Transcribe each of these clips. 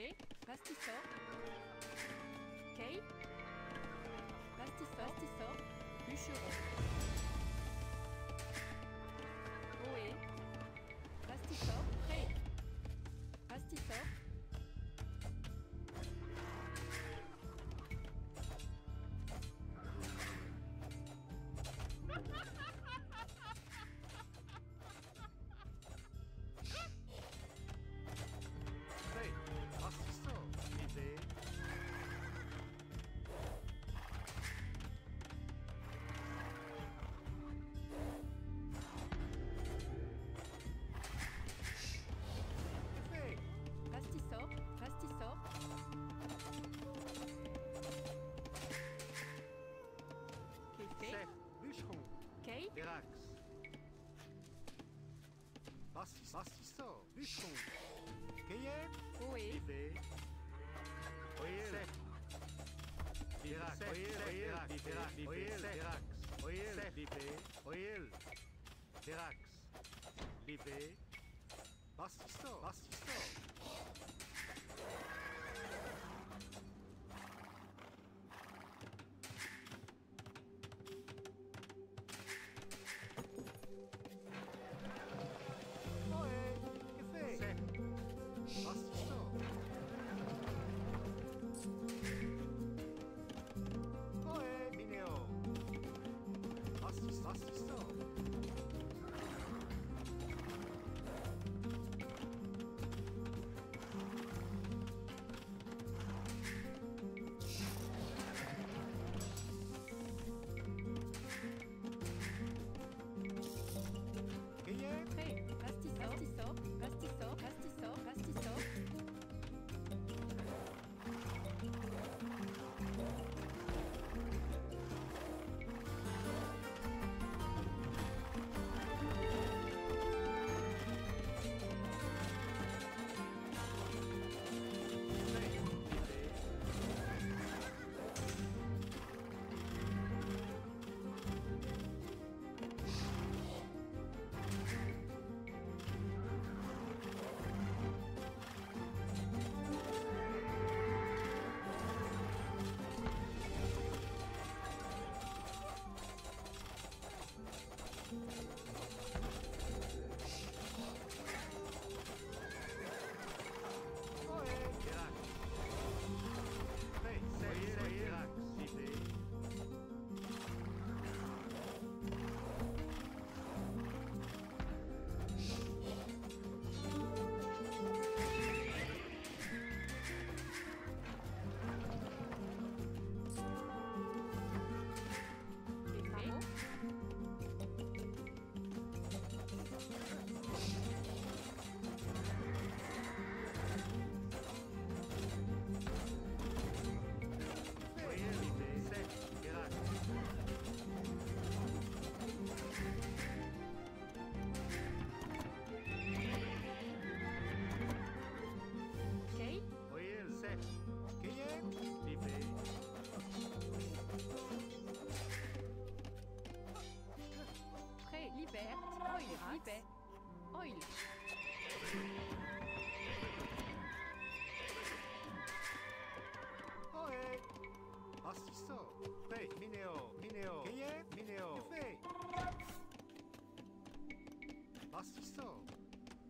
Café, pastisso. Cake, pastisso, pastisso, bûcheron. Bûcheron. Cueillette. Oui. Oyer. Dirac. Oyer. Dirac. Oyer. Dirac. Oyer. Lipé. Oyer. Dirac. Lipé. Bastisto. Bastisto.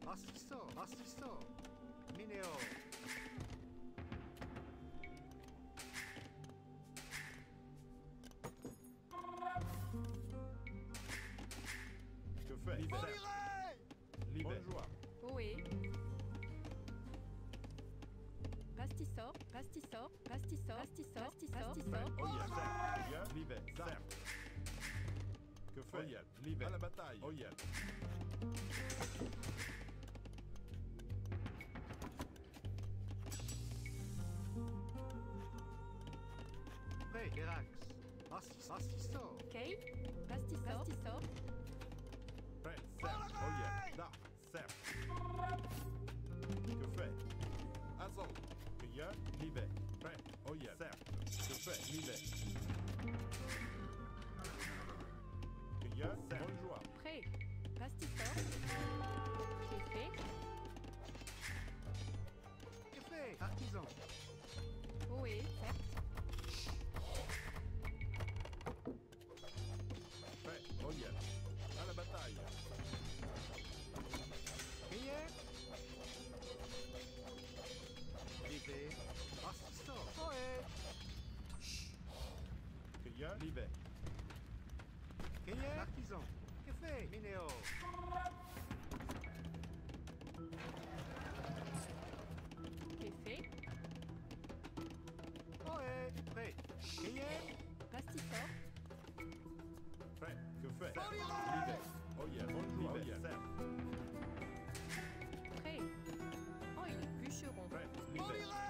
Pastisso Pastisso Minéo Que fait Libère. Pastisor. Oyel. Oyel. Libère. Serre. Que fait Oyel. Libère. À la bataille. Oyel. Prêt Erax Pastisso Pastisso Kay. Pastisor. Pastisor. Prêt. Serre. Oyel. Da. Serre. Que fait Azon. Cueilleur. Libère. Prêt. Oyel. Serre. Que fait Libère. Cueilleur. Serre. Bonne Café Oyel. Bonne joie. Oyel. Serre. Prêt. Oil. Bûcheron. Prêt.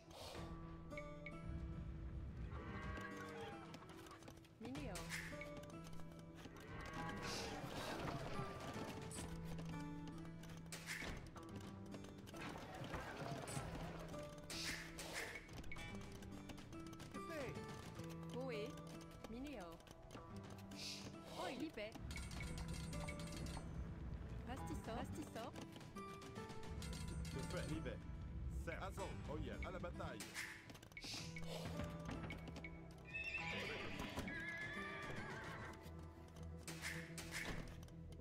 Rastissor. Le feu arrivait. Serre, assaut, oh yeah, à la bataille.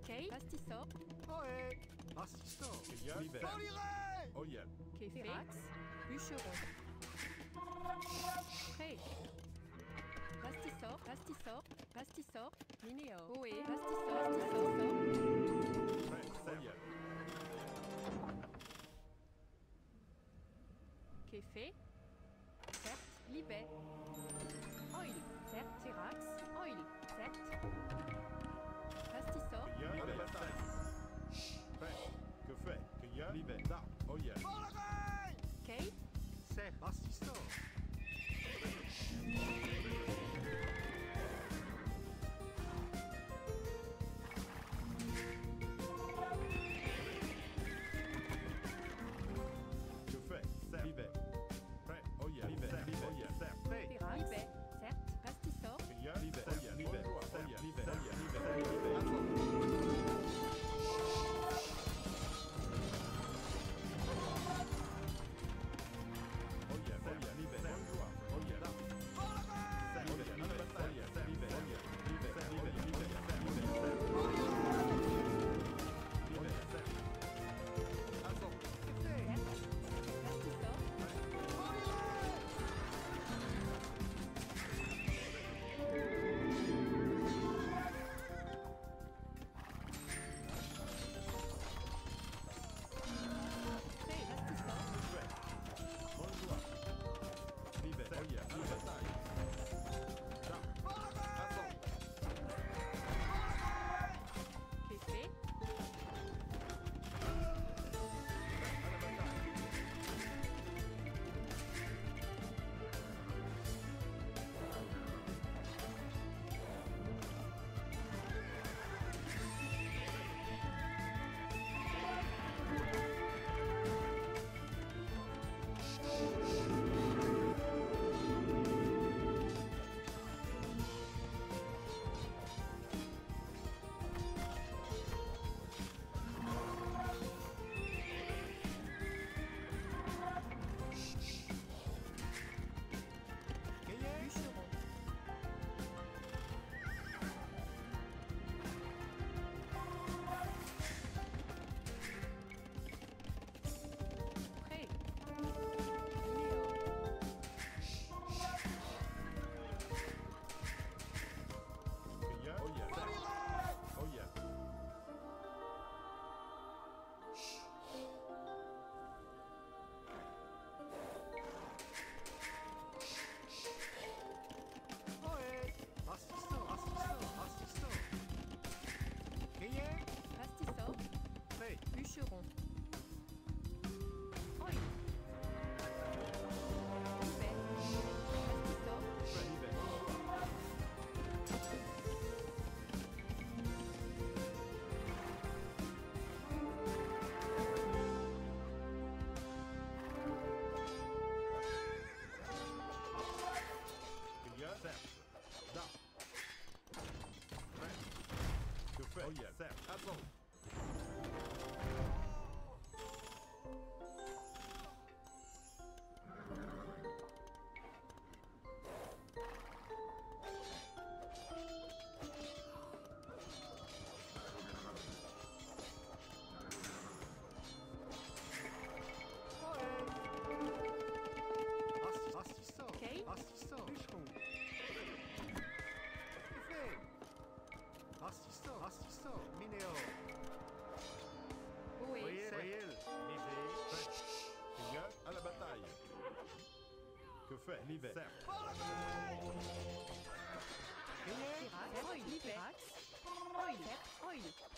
Kei, Rastissor. Ohé, Rastissor. Foliré. Oh yeah. Kéférax, bûcheron. Prêt. Rastissor, Rastissor, Rastissor, Minéo. Ohé, Rastissor, Rastissor. effet. Cert, libet. Oil, cert, terax. Oil, cert. Pastisor. Fait, que fait, que y a, libet, da, oil. Oh la Kate. Cert, pastisor. Libet, Libet. Certes.